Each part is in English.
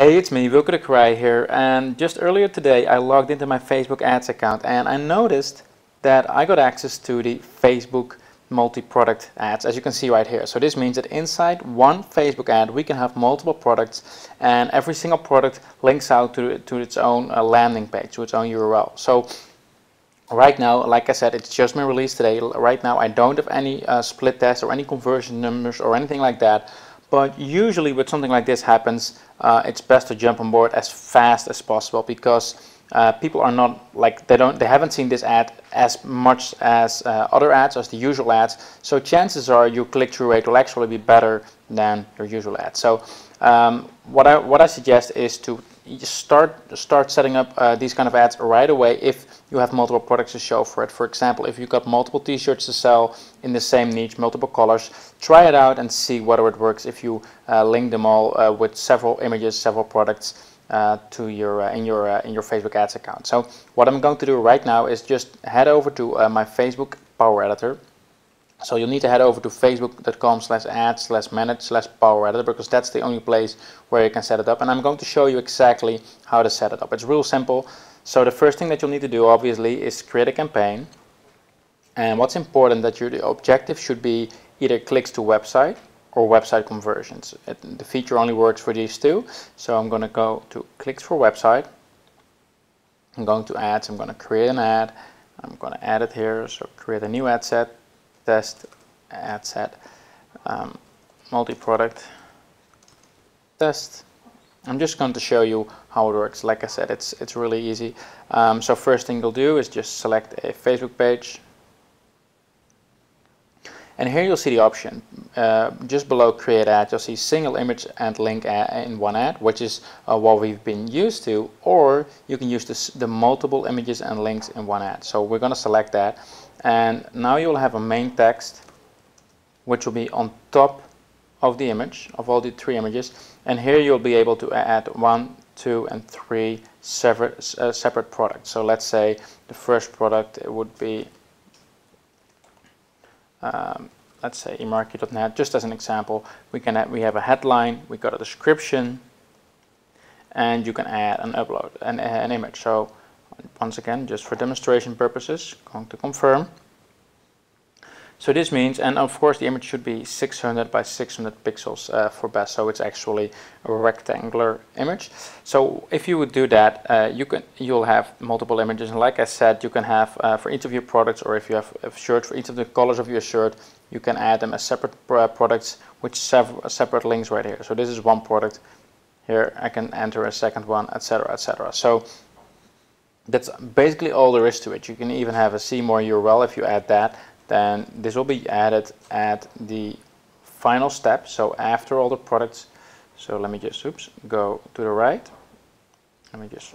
Hey, it's me, Wilco de here, and just earlier today I logged into my Facebook ads account and I noticed that I got access to the Facebook multi-product ads as you can see right here. So this means that inside one Facebook ad we can have multiple products and every single product links out to, to its own uh, landing page, to its own URL. So right now, like I said, it's just been released today. Right now I don't have any uh, split tests or any conversion numbers or anything like that. But usually when something like this happens, uh, it's best to jump on board as fast as possible because uh, people are not like they don't they haven't seen this ad as much as uh, other ads as the usual ads. So chances are your click-through rate will actually be better than your usual ad. So um, what I what I suggest is to start start setting up uh, these kind of ads right away if you have multiple products to show for it. For example, if you've got multiple t-shirts to sell in the same niche, multiple colors, try it out and see whether it works if you uh, link them all uh, with several images, several products uh, to your uh, in your uh, in your Facebook ads account. So what I'm going to do right now is just head over to my Facebook Power Editor so you'll need to head over to facebook.com slash ads slash manage slash power editor because that's the only place where you can set it up and I'm going to show you exactly how to set it up. It's real simple. So the first thing that you'll need to do obviously is create a campaign and what's important that your objective should be either clicks to website or website conversions. It, the feature only works for these two so I'm going to go to clicks for website. I'm going to ads, I'm going to create an ad, I'm going to add it here so create a new ad set test ad set um, multi-product test. I'm just going to show you how it works. Like I said it's it's really easy. Um, so first thing you'll do is just select a Facebook page and here you'll see the option uh, just below create ad you'll see single image and link in one ad which is uh, what we've been used to or you can use this, the multiple images and links in one ad. So we're going to select that. And now you'll have a main text which will be on top of the image of all the three images. And here you'll be able to add one two and three separate uh, separate products. So let's say the first product would be um, let's say emarky.net, just as an example, we can add, we have a headline, we got a description, and you can add and upload an, an image. So once again, just for demonstration purposes, going to confirm. So this means, and of course the image should be 600 by 600 pixels uh, for best, so it's actually a rectangular image. So if you would do that, uh, you can you'll have multiple images, and like I said, you can have uh, for each of your products, or if you have a shirt for each of the colors of your shirt, you can add them as separate uh, products with separate links right here. So this is one product. Here I can enter a second one, etc., etc. So that's basically all there is to it. You can even have a see more URL if you add that then this will be added at the final step. So after all the products so let me just oops go to the right. Let me just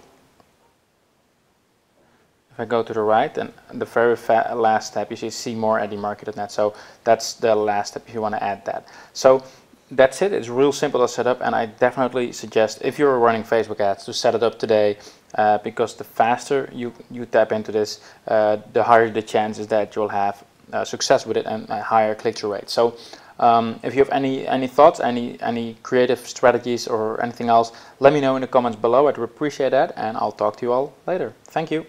if I go to the right and the very last step you see see more at emarky.net so that's the last step if you want to add that. So that's it. It's real simple to set up and I definitely suggest if you're running Facebook ads to set it up today uh, because the faster you you tap into this uh, the higher the chances that you'll have uh, success with it and a higher click-through rate. So um, if you have any any thoughts, any any creative strategies or anything else, let me know in the comments below. I'd appreciate that, and I'll talk to you all later. Thank you.